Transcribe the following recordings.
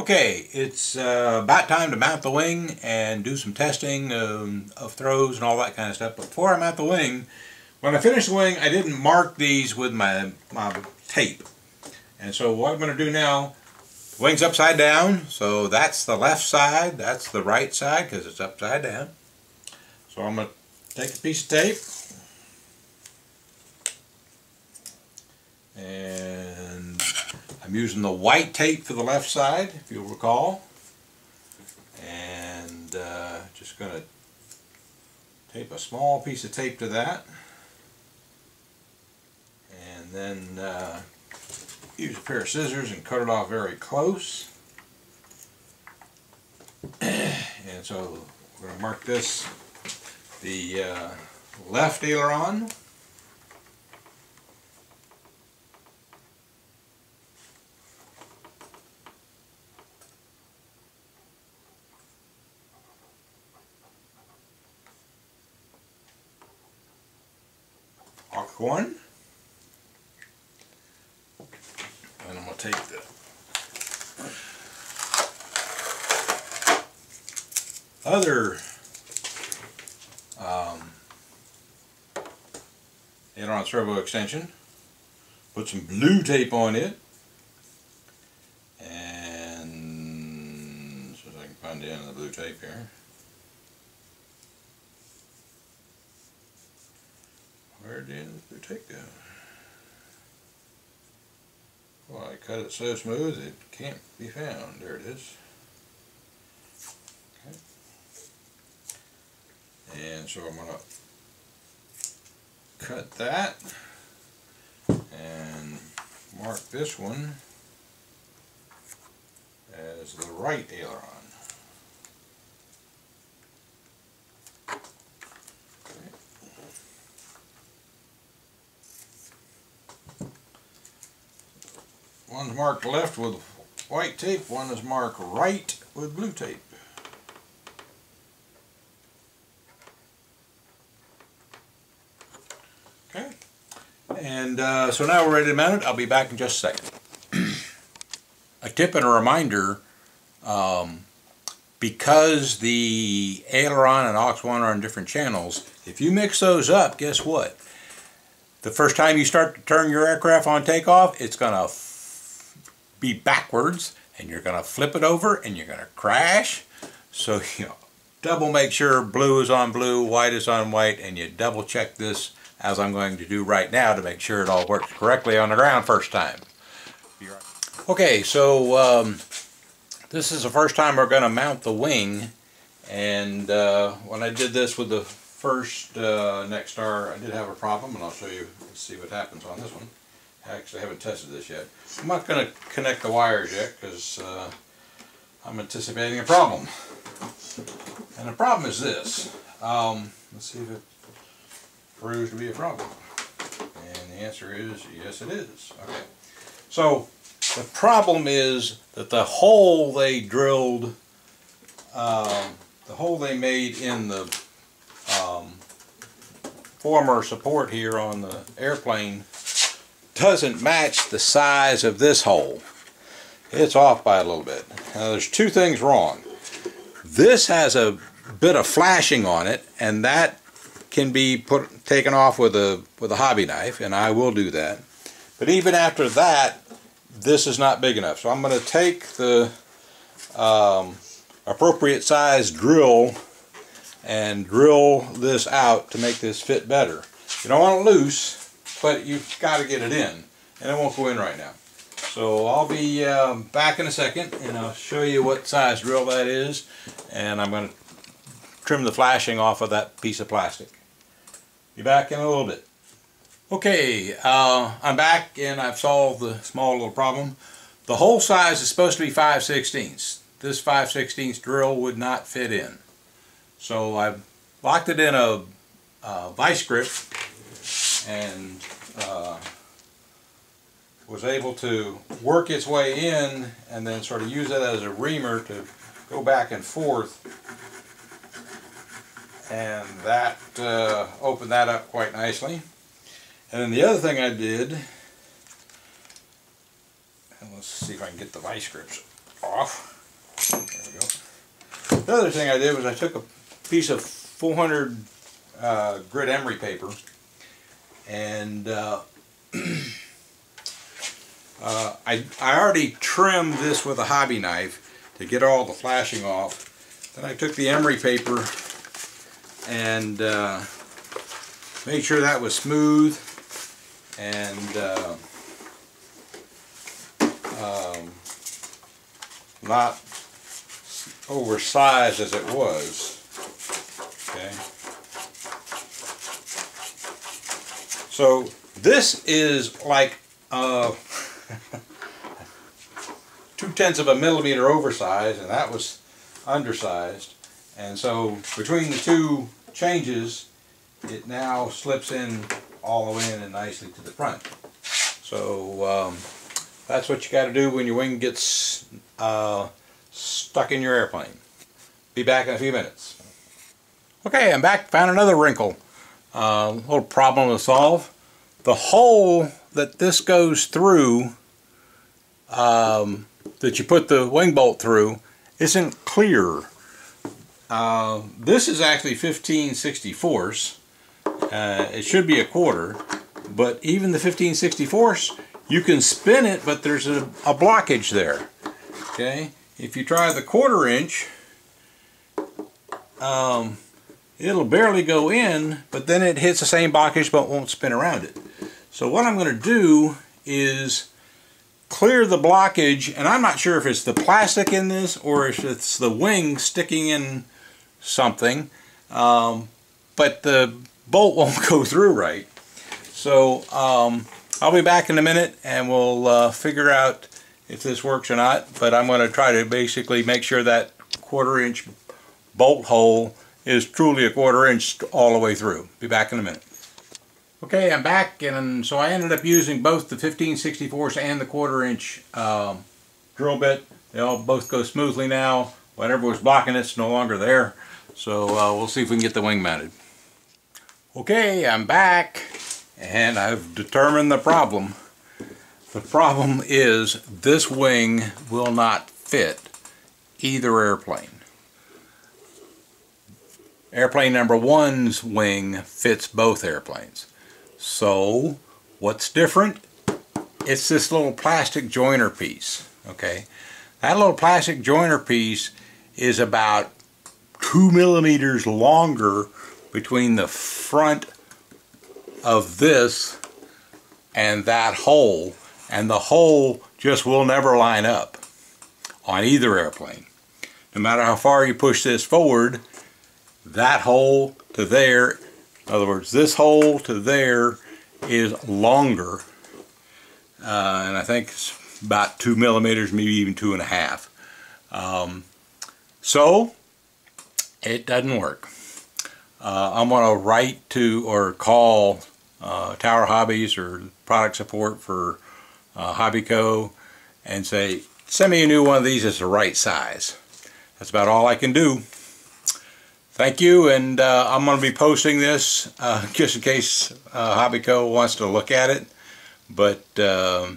Okay, it's uh, about time to mount the wing and do some testing um, of throws and all that kind of stuff. Before I mount the wing, when I finish the wing, I didn't mark these with my, my tape. And so what I'm going to do now, wing's upside down, so that's the left side, that's the right side because it's upside down. So I'm going to take a piece of tape and I'm using the white tape for the left side, if you'll recall. And uh, just going to tape a small piece of tape to that. And then uh, use a pair of scissors and cut it off very close. and so we're going to mark this the uh, left aileron. One. And I'm going to take the other um, aileron servo extension, put some blue tape on it, and so I can find the end of the blue tape here. Where did the take go? Well, I cut it so smooth it can't be found. There it is. Okay. And so I'm going to cut that and mark this one as the right aileron. One's marked left with white tape, one is marked right with blue tape. Okay, and uh, so now we're ready to mount it. I'll be back in just a second. a tip and a reminder, um, because the aileron and aux 1 are on different channels, if you mix those up, guess what? The first time you start to turn your aircraft on takeoff, it's going to be backwards and you're going to flip it over and you're going to crash. So you know, double make sure blue is on blue, white is on white, and you double check this as I'm going to do right now to make sure it all works correctly on the ground first time. Okay, so um, this is the first time we're going to mount the wing and uh, when I did this with the first uh, I did have a problem and I'll show you, see what happens on this one. Actually haven't tested this yet. I'm not going to connect the wires yet because uh, I'm anticipating a problem. And the problem is this. Um, let's see if it proves to be a problem. And the answer is yes it is. Okay. So the problem is that the hole they drilled, um, the hole they made in the um, former support here on the airplane doesn't match the size of this hole. It's off by a little bit. Now there's two things wrong. This has a bit of flashing on it and that can be put taken off with a with a hobby knife and I will do that. But even after that this is not big enough. So I'm going to take the um, appropriate size drill and drill this out to make this fit better. You don't want it loose but you've got to get it in and it won't go in right now. So I'll be um, back in a second and I'll show you what size drill that is and I'm going to trim the flashing off of that piece of plastic. Be back in a little bit. Okay uh, I'm back and I've solved the small little problem. The hole size is supposed to be 5 16ths this 5 16ths drill would not fit in. So I've locked it in a, a vice grip and uh, was able to work its way in and then sort of use that as a reamer to go back and forth and that uh, opened that up quite nicely and then the other thing I did let's see if I can get the vice grips off. There we go. The other thing I did was I took a piece of 400 uh, grit emery paper and uh, uh, I, I already trimmed this with a hobby knife to get all the flashing off. Then I took the emery paper and uh, made sure that was smooth and uh, um, not oversized as it was. Okay. So this is like uh, two tenths of a millimeter oversized, and that was undersized. And so between the two changes, it now slips in all the way in and nicely to the front. So um, that's what you got to do when your wing gets uh, stuck in your airplane. Be back in a few minutes. Okay, I'm back. Found another wrinkle. Uh, little problem to solve. The hole that this goes through, um, that you put the wing bolt through, isn't clear. Uh, this is actually 15 64ths. Uh, it should be a quarter, but even the 15 64ths, you can spin it, but there's a, a blockage there. Okay, if you try the quarter inch, um, it'll barely go in, but then it hits the same blockage but won't spin around it. So what I'm going to do is clear the blockage, and I'm not sure if it's the plastic in this or if it's the wing sticking in something, um, but the bolt won't go through right. So um, I'll be back in a minute and we'll uh, figure out if this works or not, but I'm going to try to basically make sure that quarter inch bolt hole is truly a quarter inch all the way through. Be back in a minute. Okay, I'm back, and so I ended up using both the 1564s and the quarter inch um, drill bit. They all both go smoothly now. Whatever was blocking it's no longer there. So uh, we'll see if we can get the wing mounted. Okay, I'm back, and I've determined the problem. The problem is this wing will not fit either airplane. Airplane number one's wing fits both airplanes. So, what's different? It's this little plastic joiner piece, okay? That little plastic joiner piece is about two millimeters longer between the front of this and that hole, and the hole just will never line up on either airplane. No matter how far you push this forward, that hole to there in other words, this hole to there is longer, uh, and I think it's about two millimeters, maybe even two and a half. Um, so, it doesn't work. Uh, I'm going to write to or call uh, Tower Hobbies or product support for uh, Hobbico and say, send me a new one of these that's the right size. That's about all I can do. Thank you, and uh, I'm going to be posting this uh, just in case uh, Hobbico wants to look at it. But um,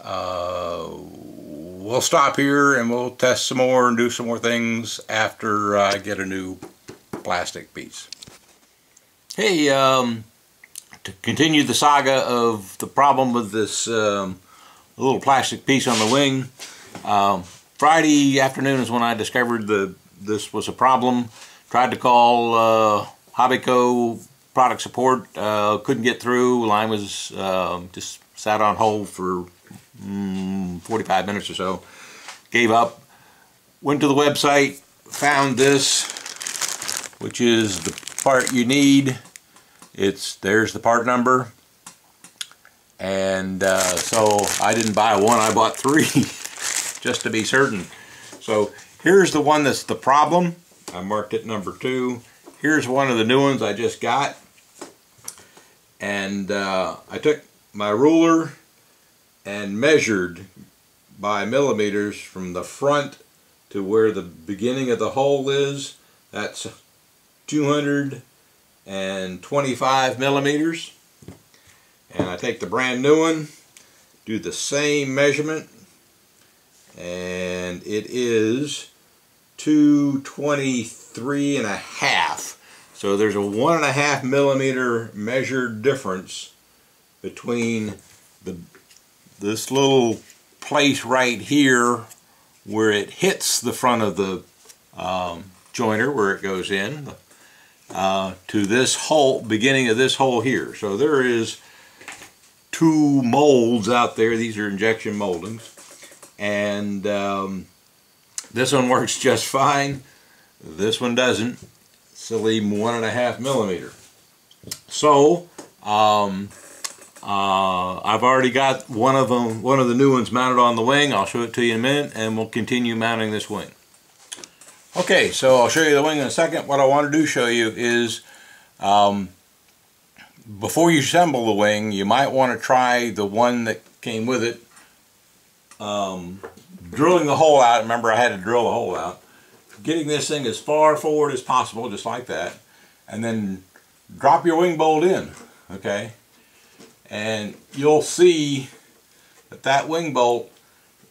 uh, we'll stop here and we'll test some more and do some more things after I get a new plastic piece. Hey, um, to continue the saga of the problem with this um, little plastic piece on the wing, um, Friday afternoon is when I discovered that this was a problem. Tried to call uh, Hobbico product support, uh, couldn't get through. Line was uh, just sat on hold for mm, 45 minutes or so. Gave up. Went to the website, found this, which is the part you need. It's there's the part number, and uh, so I didn't buy one. I bought three just to be certain. So here's the one that's the problem. I marked it number two. Here's one of the new ones I just got. And uh, I took my ruler and measured by millimeters from the front to where the beginning of the hole is. That's 225 millimeters. And I take the brand new one, do the same measurement, and it is 223 and a half. So there's a one and a half millimeter measured difference between the this little place right here where it hits the front of the um, joiner where it goes in uh, to this hole, beginning of this hole here. So there is two molds out there. These are injection moldings. And um, this one works just fine. This one doesn't. Silly one and a half millimeter. So, um, uh, I've already got one of them, one of the new ones mounted on the wing. I'll show it to you in a minute, and we'll continue mounting this wing. Okay, so I'll show you the wing in a second. What I want to do show you is, um, before you assemble the wing, you might want to try the one that came with it. Um, drilling the hole out, remember I had to drill the hole out. Getting this thing as far forward as possible, just like that. And then drop your wing bolt in, okay? And you'll see that that wing bolt,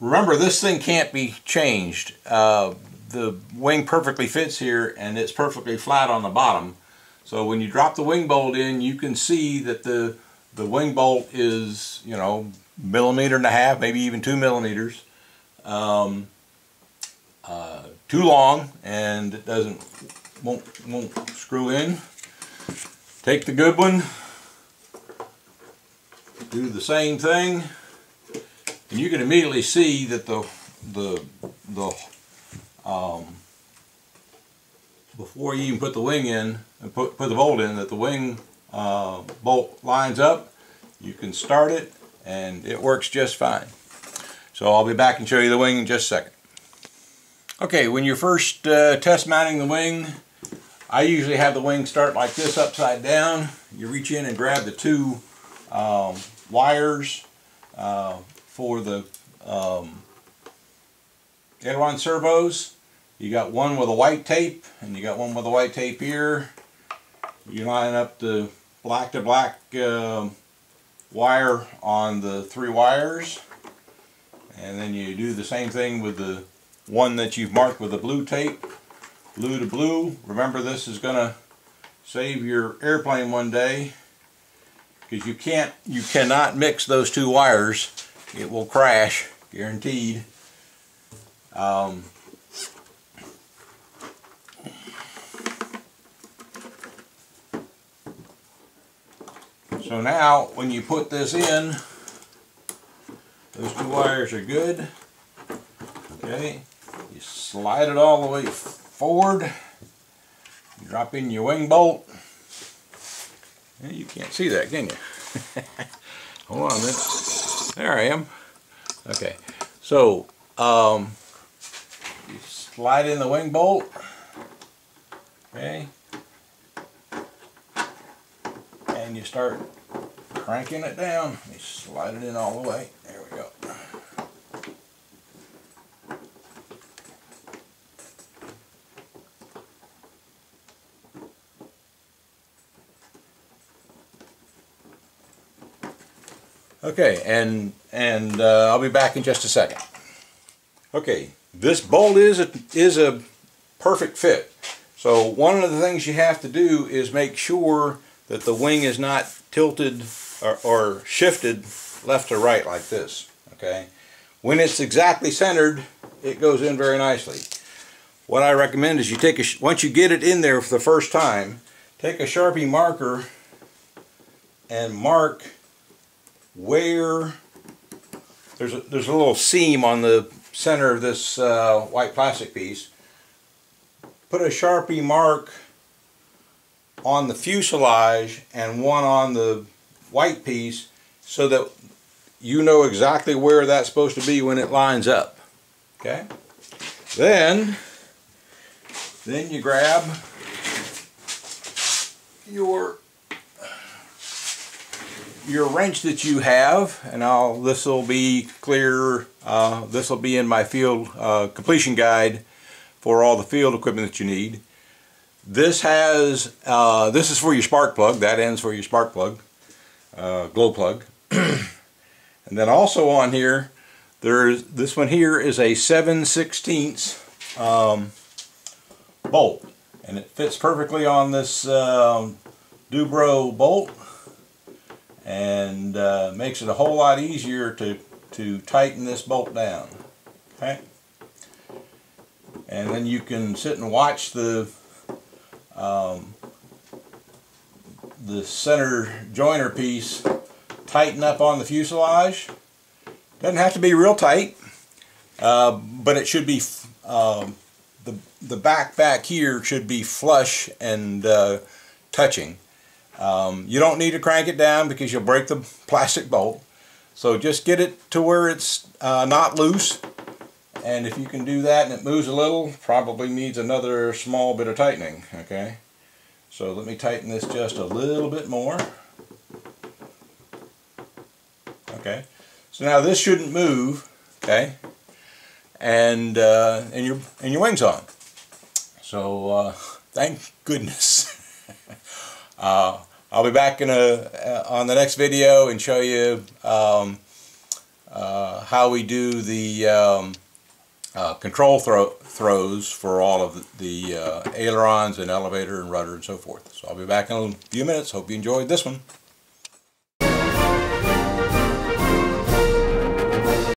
remember this thing can't be changed. Uh, the wing perfectly fits here and it's perfectly flat on the bottom. So when you drop the wing bolt in, you can see that the the wing bolt is, you know, millimeter and a half, maybe even two millimeters. Um, uh, too long and it doesn't won't won't screw in. Take the good one, do the same thing, and you can immediately see that the the the um, before you even put the wing in and put, put the bolt in that the wing uh, bolt lines up you can start it and it works just fine so I'll be back and show you the wing in just a second. Okay when you're first uh, test mounting the wing I usually have the wing start like this upside down. You reach in and grab the two um, wires uh, for the um, aileron servos. You got one with a white tape and you got one with a white tape here. You line up the black to black uh, wire on the three wires and then you do the same thing with the one that you've marked with the blue tape blue to blue. Remember this is gonna save your airplane one day because you can't you cannot mix those two wires. It will crash guaranteed. Um, So now when you put this in, those two wires are good. Okay, you slide it all the way forward. Drop in your wing bolt. you can't see that, can you? Hold on a minute. There I am. Okay, so um, you slide in the wing bolt. Okay, and you start cranking it down. You slide it in all the way. There we go. Okay, and and uh, I'll be back in just a second. Okay, this bolt is a, is a perfect fit. So one of the things you have to do is make sure that the wing is not tilted or, or shifted left to right like this. Okay, When it's exactly centered, it goes in very nicely. What I recommend is you take a, once you get it in there for the first time, take a Sharpie marker and mark where there's a, there's a little seam on the center of this uh, white plastic piece. Put a Sharpie mark on the fuselage and one on the white piece so that you know exactly where that's supposed to be when it lines up. Okay? Then, then you grab your your wrench that you have, and I'll this will be clear. Uh, this will be in my field uh, completion guide for all the field equipment that you need. This has, uh, this is for your spark plug, that ends for your spark plug, uh, glow plug. and then also on here, There's this one here is a 7 16 um, bolt and it fits perfectly on this um, Dubro bolt and uh, makes it a whole lot easier to to tighten this bolt down okay? And then you can sit and watch the um, the center joiner piece tighten up on the fuselage. Doesn't have to be real tight uh, but it should be um, the the back back here should be flush and uh, touching um, you don't need to crank it down because you'll break the plastic bolt. So just get it to where it's uh, not loose. And if you can do that and it moves a little probably needs another small bit of tightening okay? So let me tighten this just a little bit more. Okay? So now this shouldn't move okay? And uh, and your and your wings on. So uh, thank goodness uh, I'll be back in a uh, on the next video and show you um, uh, how we do the um, uh, control throw, throws for all of the, uh, ailerons and elevator and rudder and so forth. So I'll be back in a few minutes. Hope you enjoyed this one.